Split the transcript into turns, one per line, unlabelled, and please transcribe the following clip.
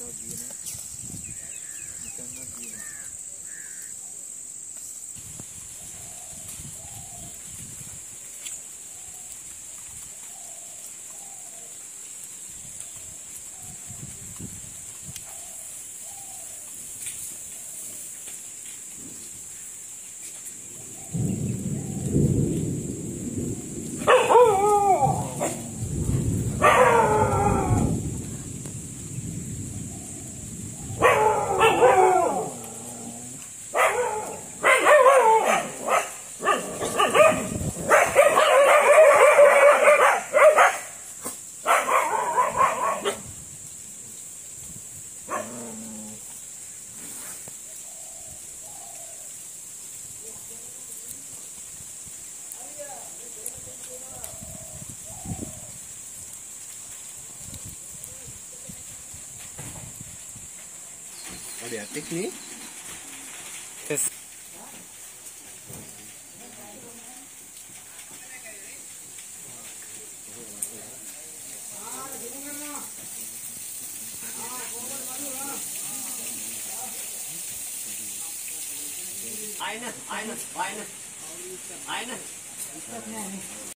Dog unit. Adik-adik nih. Tes.
Eine, eine, eine, eine.